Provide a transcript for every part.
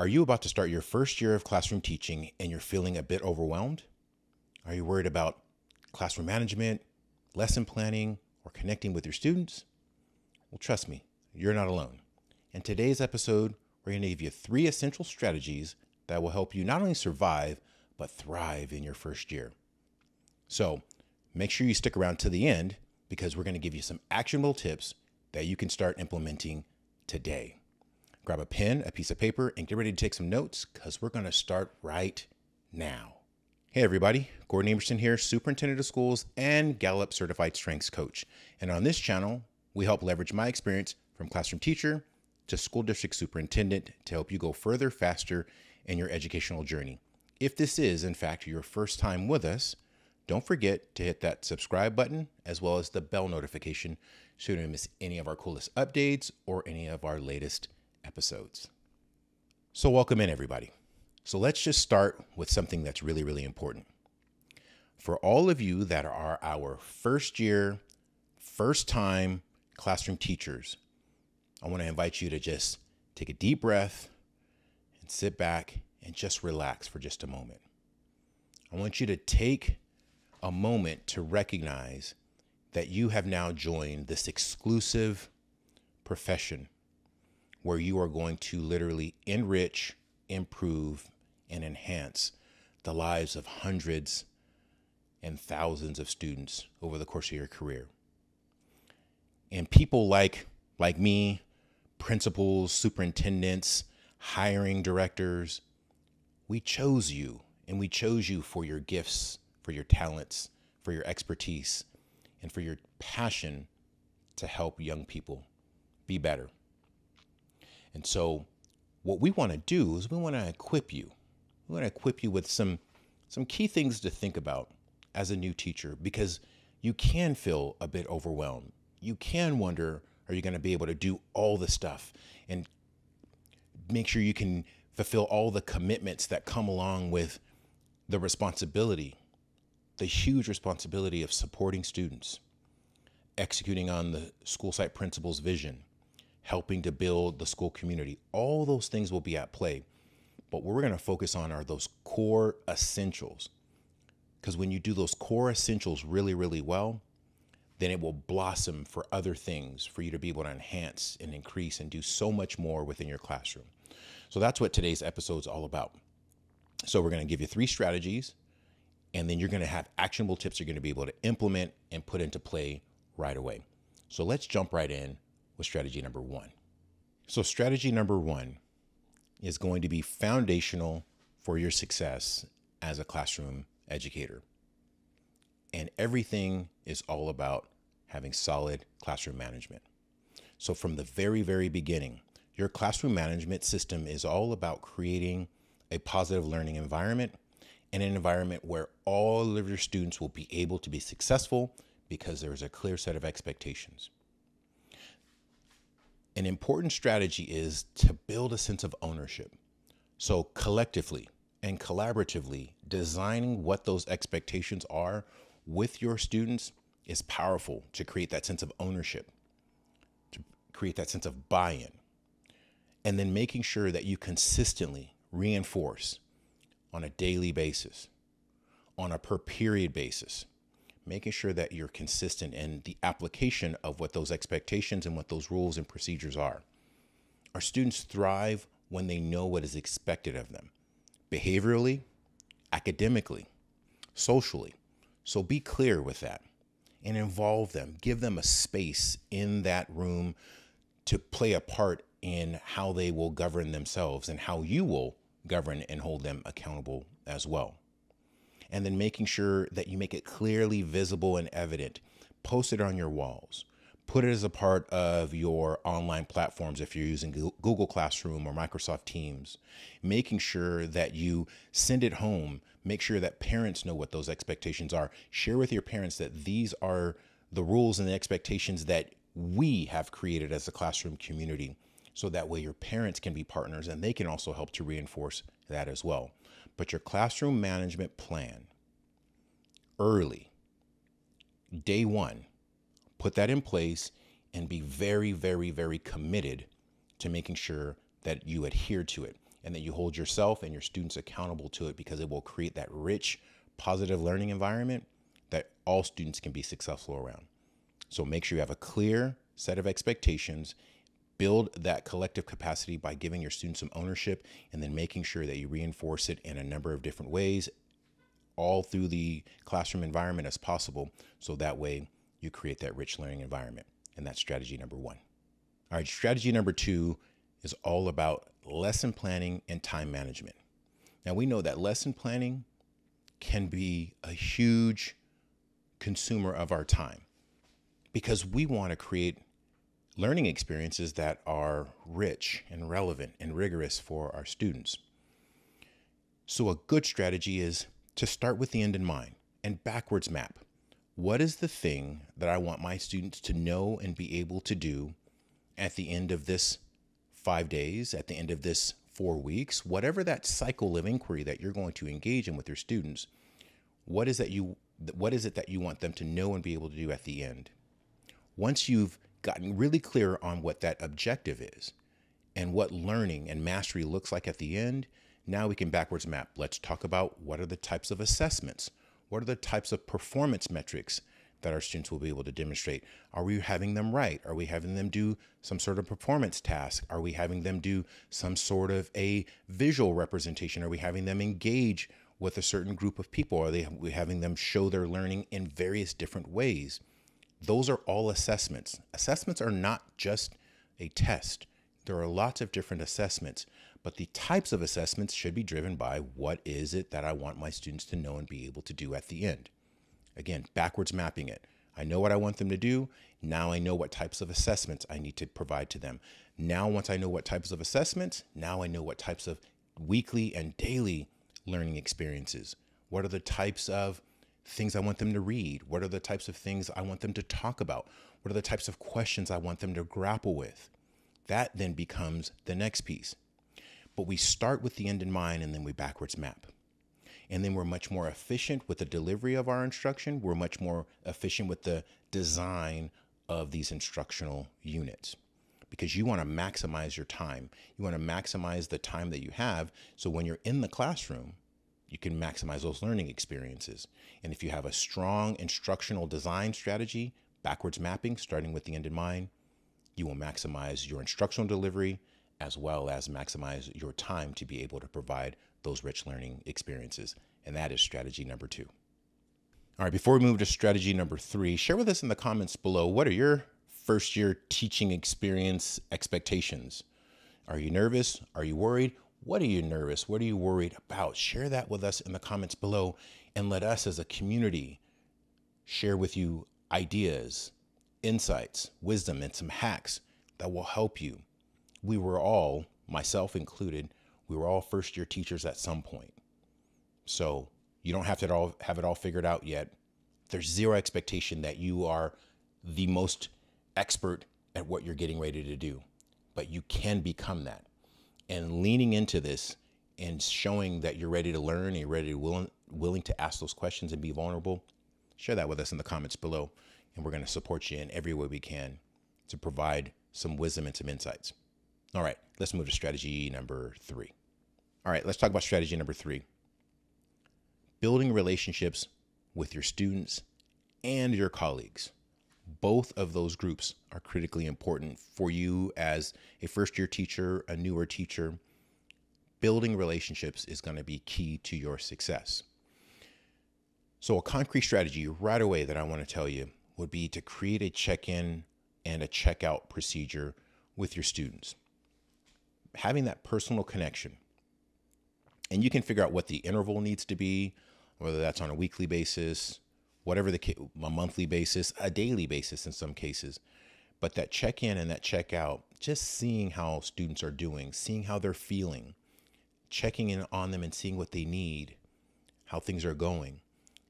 Are you about to start your first year of classroom teaching and you're feeling a bit overwhelmed? Are you worried about classroom management, lesson planning, or connecting with your students? Well, trust me, you're not alone. In today's episode, we're going to give you three essential strategies that will help you not only survive, but thrive in your first year. So make sure you stick around to the end because we're going to give you some actionable tips that you can start implementing today grab a pen, a piece of paper, and get ready to take some notes because we're going to start right now. Hey, everybody. Gordon Amerson here, Superintendent of Schools and Gallup Certified Strengths Coach. And on this channel, we help leverage my experience from classroom teacher to school district superintendent to help you go further, faster in your educational journey. If this is, in fact, your first time with us, don't forget to hit that subscribe button as well as the bell notification so you don't miss any of our coolest updates or any of our latest episodes. So, welcome in, everybody. So, let's just start with something that's really, really important. For all of you that are our first year, first time classroom teachers, I want to invite you to just take a deep breath and sit back and just relax for just a moment. I want you to take a moment to recognize that you have now joined this exclusive profession where you are going to literally enrich, improve, and enhance the lives of hundreds and thousands of students over the course of your career. And people like like me, principals, superintendents, hiring directors, we chose you and we chose you for your gifts, for your talents, for your expertise, and for your passion to help young people be better. And so what we want to do is we want to equip you. We want to equip you with some some key things to think about as a new teacher because you can feel a bit overwhelmed. You can wonder are you going to be able to do all the stuff and make sure you can fulfill all the commitments that come along with the responsibility, the huge responsibility of supporting students, executing on the school site principal's vision, helping to build the school community. All those things will be at play. But what we're going to focus on are those core essentials. Because when you do those core essentials really, really well, then it will blossom for other things for you to be able to enhance and increase and do so much more within your classroom. So that's what today's episode is all about. So we're going to give you three strategies, and then you're going to have actionable tips you're going to be able to implement and put into play right away. So let's jump right in with strategy number one. So, strategy number one is going to be foundational for your success as a classroom educator. And everything is all about having solid classroom management. So, from the very, very beginning, your classroom management system is all about creating a positive learning environment and an environment where all of your students will be able to be successful because there is a clear set of expectations an important strategy is to build a sense of ownership. So, collectively and collaboratively, designing what those expectations are with your students is powerful to create that sense of ownership, to create that sense of buy in. And then making sure that you consistently reinforce on a daily basis, on a per period basis, making sure that you're consistent in the application of what those expectations and what those rules and procedures are. Our students thrive when they know what is expected of them, behaviorally, academically, socially. So be clear with that and involve them. Give them a space in that room to play a part in how they will govern themselves and how you will govern and hold them accountable as well and then making sure that you make it clearly visible and evident. Post it on your walls. Put it as a part of your online platforms if you're using Google Classroom or Microsoft Teams. Making sure that you send it home. Make sure that parents know what those expectations are. Share with your parents that these are the rules and the expectations that we have created as a classroom community so that way your parents can be partners and they can also help to reinforce that as well. But your classroom management plan early, day one, put that in place and be very, very, very committed to making sure that you adhere to it. and that you hold yourself and your students accountable to it because it will create that rich, positive learning environment that all students can be successful around. So make sure you have a clear set of expectations. Build that collective capacity by giving your students some ownership and then making sure that you reinforce it in a number of different ways, all through the classroom environment as possible. So that way you create that rich learning environment. And that's strategy number one. All right, strategy number two is all about lesson planning and time management. Now, we know that lesson planning can be a huge consumer of our time because we want to create learning experiences that are rich and relevant and rigorous for our students. So, a good strategy is to start with the end in mind and backwards map. What is the thing that I want my students to know and be able to do at the end of this five days, at the end of this four weeks, whatever that cycle of inquiry that you're going to engage in with your students? What is that you what is it that you want them to know and be able to do at the end? Once you've gotten really clear on what that objective is and what learning and mastery looks like at the end, now we can backwards map. Let's talk about what are the types of assessments? What are the types of performance metrics that our students will be able to demonstrate? Are we having them write? Are we having them do some sort of performance task? Are we having them do some sort of a visual representation? Are we having them engage with a certain group of people? Are they we having them show their learning in various different ways? Those are all assessments. Assessments are not just a test. There are lots of different assessments, but the types of assessments should be driven by what is it that I want my students to know and be able to do at the end. Again, backwards mapping it. I know what I want them to do. Now I know what types of assessments I need to provide to them. Now, once I know what types of assessments, now I know what types of weekly and daily learning experiences. What are the types of things I want them to read? What are the types of things I want them to talk about? What are the types of questions I want them to grapple with? That then becomes the next piece. But we start with the end in mind and then we backwards map. And then we're much more efficient with the delivery of our instruction. We're much more efficient with the design of these instructional units because you want to maximize your time. You want to maximize the time that you have. So when you're in the classroom, you can maximize those learning experiences. And if you have a strong instructional design strategy, backwards mapping, starting with the end in mind, you will maximize your instructional delivery as well as maximize your time to be able to provide those rich learning experiences. And that is strategy number two. All right, before we move to strategy number three, share with us in the comments below what are your first year teaching experience expectations? Are you nervous? Are you worried? What are you nervous? What are you worried about? Share that with us in the comments below and let us as a community share with you ideas, insights, wisdom, and some hacks that will help you. We were all, myself included, we were all first year teachers at some point. So you don't have to all have it all figured out yet. There's zero expectation that you are the most expert at what you're getting ready to do, but you can become that. And leaning into this and showing that you're ready to learn and you're ready to willing, willing to ask those questions and be vulnerable, share that with us in the comments below. And we're going to support you in every way we can to provide some wisdom and some insights. All right, let's move to strategy number three. All right, let's talk about strategy number three building relationships with your students and your colleagues. Both of those groups are critically important for you as a first year teacher, a newer teacher. Building relationships is going to be key to your success. So, a concrete strategy right away that I want to tell you would be to create a check in and a checkout procedure with your students. Having that personal connection and you can figure out what the interval needs to be, whether that's on a weekly basis, whatever the a monthly basis, a daily basis in some cases. But that check in and that check out, just seeing how students are doing, seeing how they're feeling, checking in on them and seeing what they need, how things are going,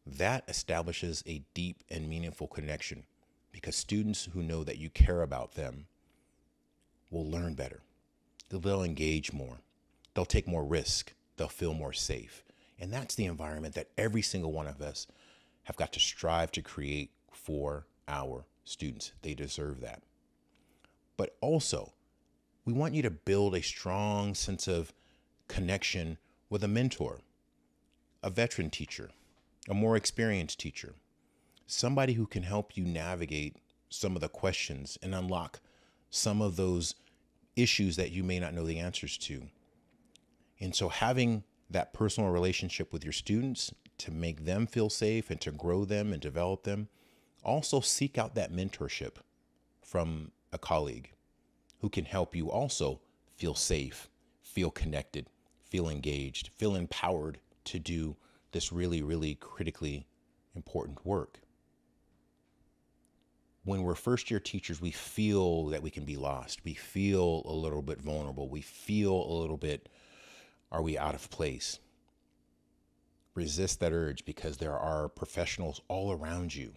that establishes a deep and meaningful connection because students who know that you care about them will learn better. They'll engage more. They'll take more risk they'll feel more safe. And that's the environment that every single one of us have got to strive to create for our students. They deserve that. But also, we want you to build a strong sense of connection with a mentor, a veteran teacher, a more experienced teacher, somebody who can help you navigate some of the questions and unlock some of those issues that you may not know the answers to. And so, having that personal relationship with your students to make them feel safe and to grow them and develop them, also seek out that mentorship from a colleague who can help you also feel safe, feel connected, feel engaged, feel empowered to do this really, really critically important work. When we're first year teachers, we feel that we can be lost. We feel a little bit vulnerable. We feel a little bit, are we out of place? Resist that urge because there are professionals all around you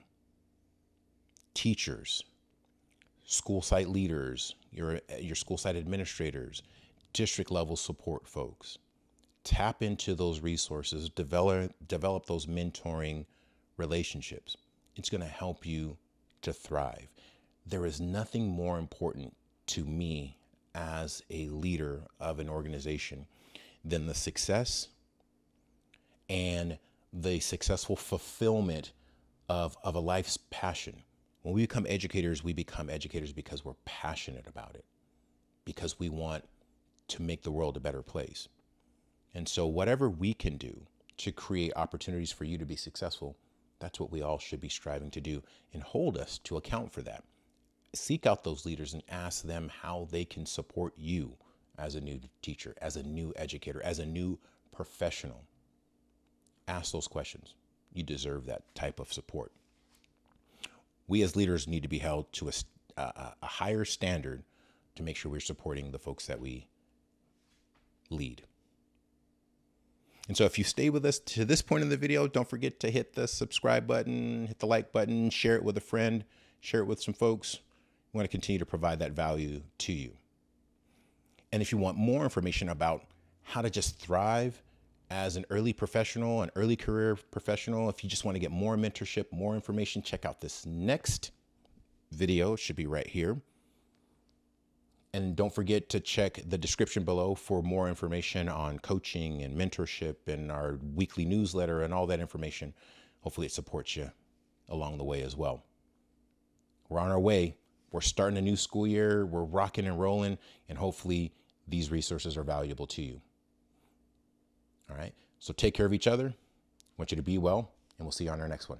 teachers, school site leaders, your, your school site administrators, district level support folks. Tap into those resources, develop, develop those mentoring relationships. It's going to help you to thrive. There is nothing more important to me as a leader of an organization than the success and the successful fulfillment of, of a life's passion. When we become educators, we become educators because we're passionate about it, because we want to make the world a better place. And so, whatever we can do to create opportunities for you to be successful, that's what we all should be striving to do and hold us to account for that. Seek out those leaders and ask them how they can support you as a new teacher, as a new educator, as a new professional. Ask those questions. You deserve that type of support. We as leaders need to be held to a, a, a higher standard to make sure we're supporting the folks that we lead. And so if you stay with us to this point in the video, don't forget to hit the subscribe button, hit the like button, share it with a friend, share it with some folks. We want to continue to provide that value to you. And if you want more information about how to just thrive as an early professional, an early career professional, if you just want to get more mentorship, more information, check out this next video. It should be right here. And don't forget to check the description below for more information on coaching and mentorship and our weekly newsletter and all that information. Hopefully, it supports you along the way as well. We're on our way. We're starting a new school year. We're rocking and rolling, and hopefully, these resources are valuable to you. All right. So take care of each other. I want you to be well, and we'll see you on our next one.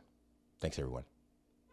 Thanks, everyone.